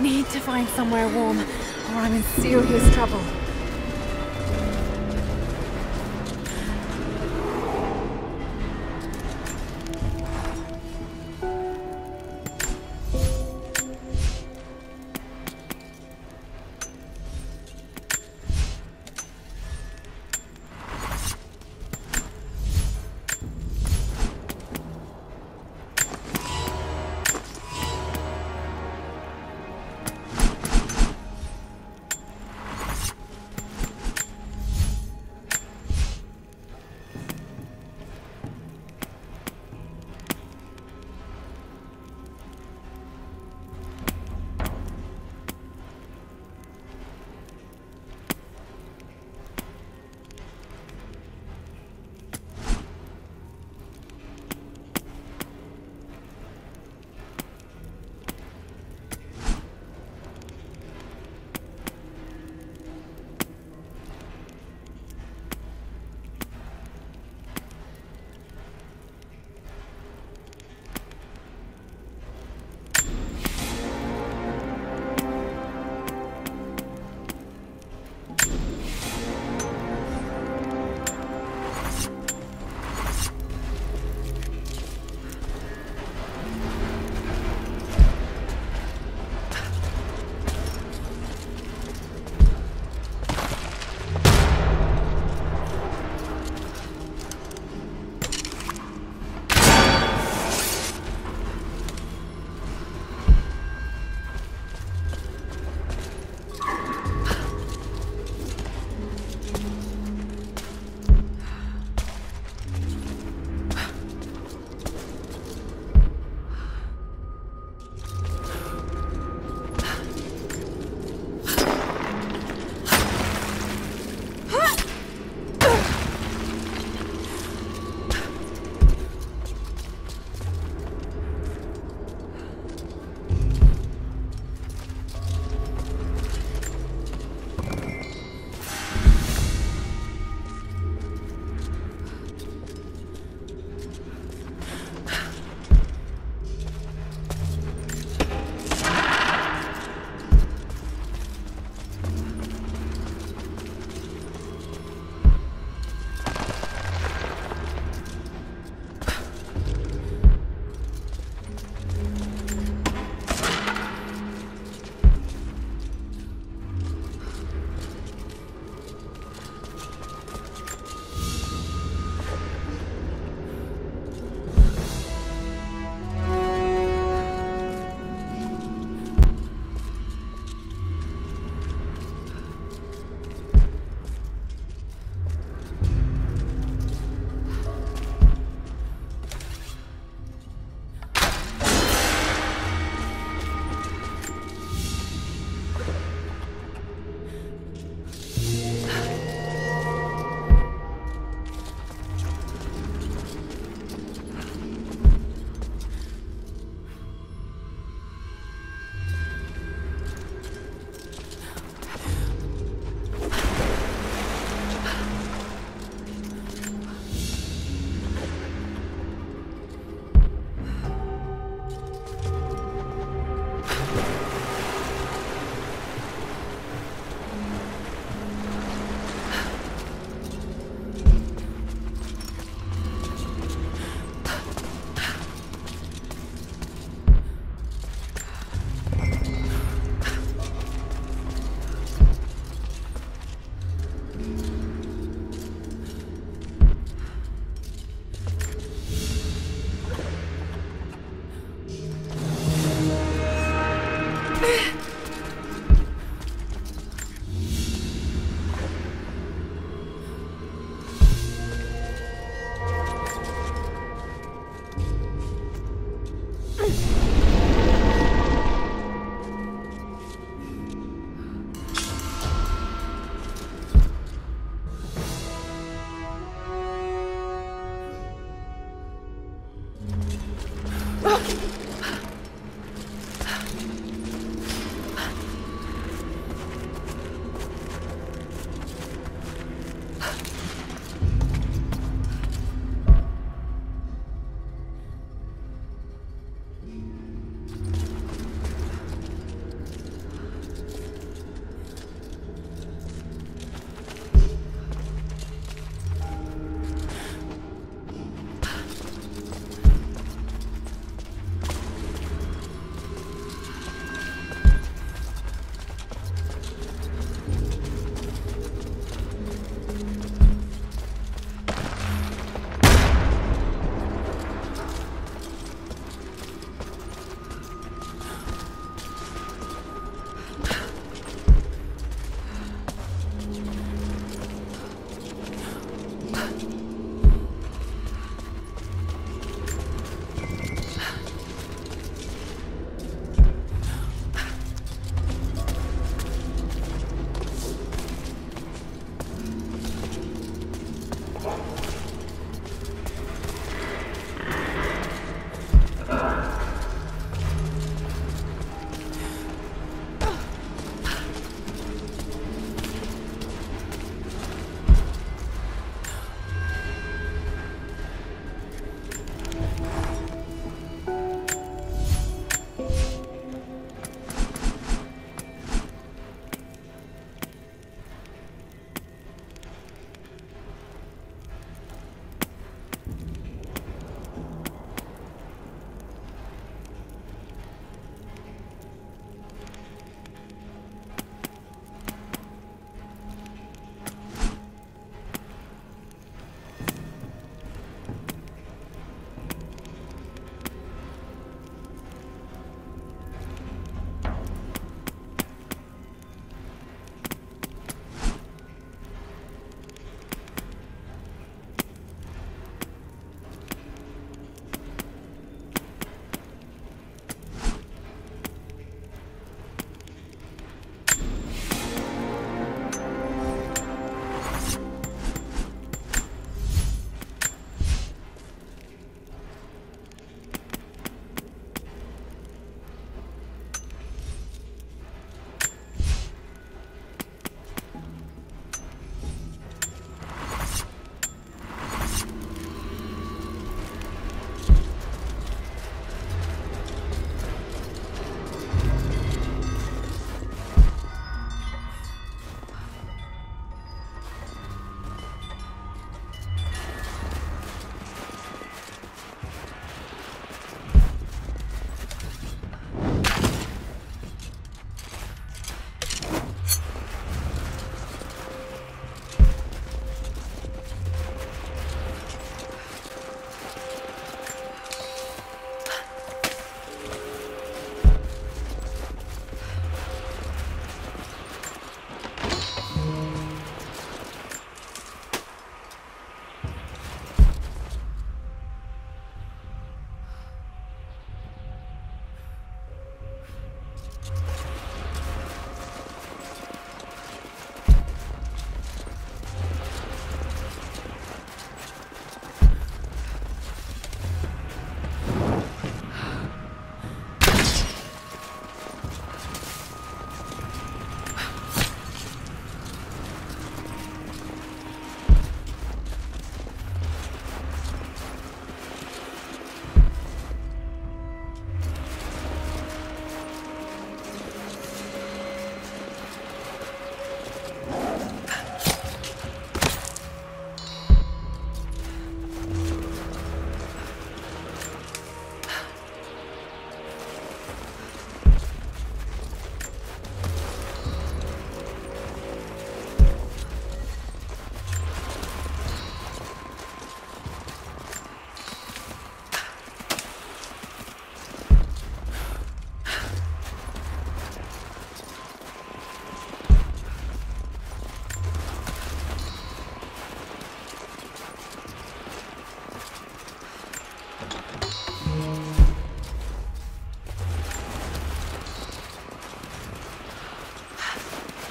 Need to find somewhere warm, or I'm in serious trouble.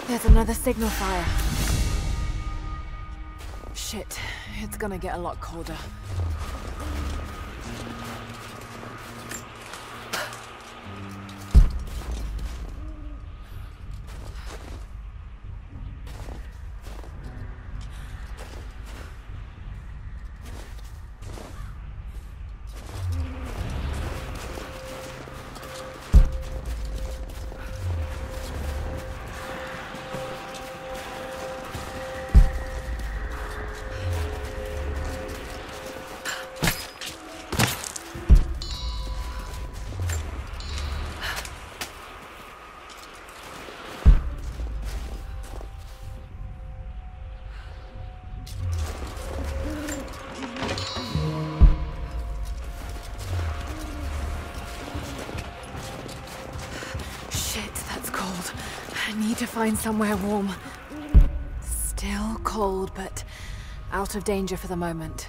There's another signal fire. Shit, it's gonna get a lot colder. Cold. I need to find somewhere warm. Still cold, but out of danger for the moment.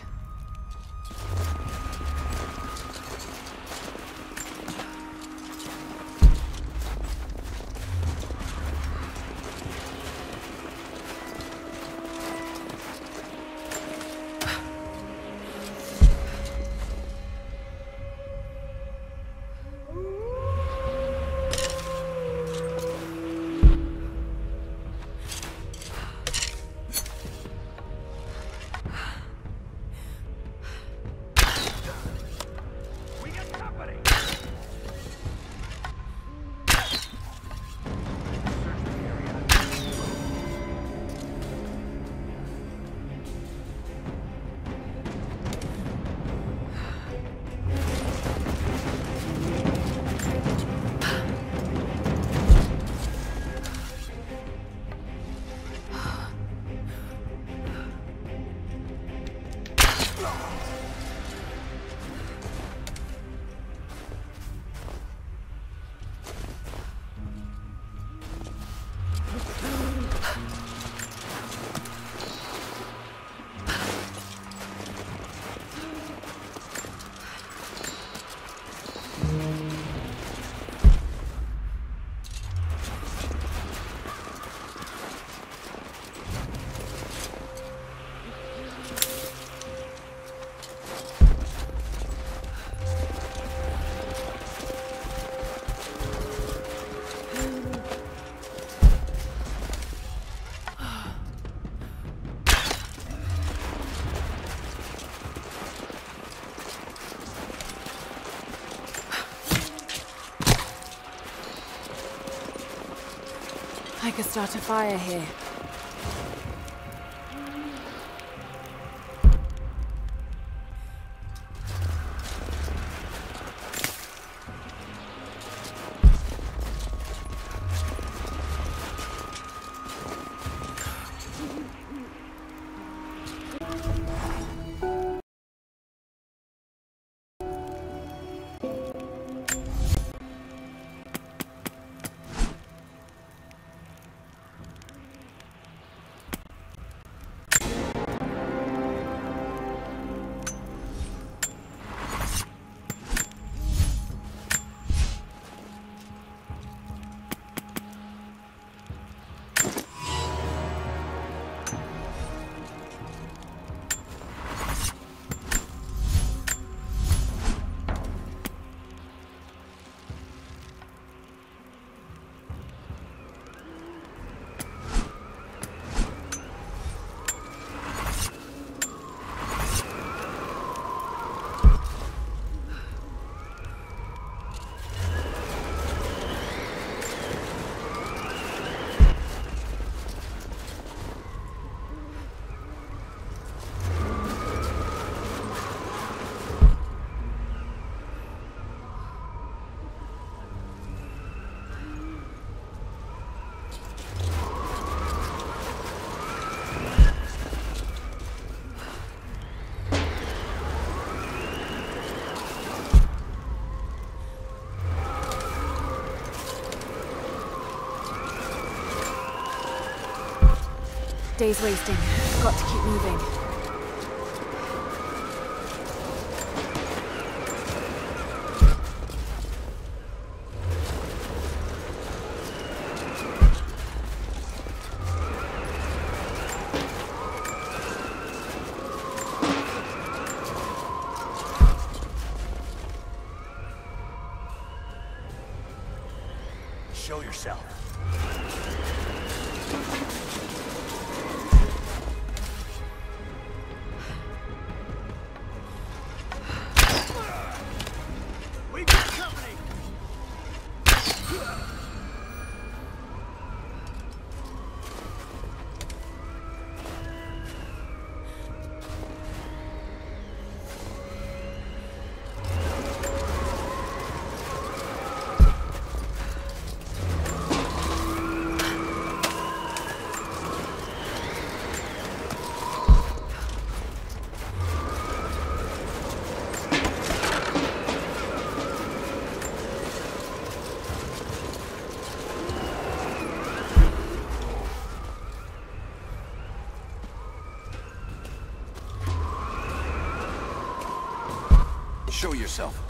I could start a fire here. day's wasting. Got to keep moving. Show yourself. Yourself.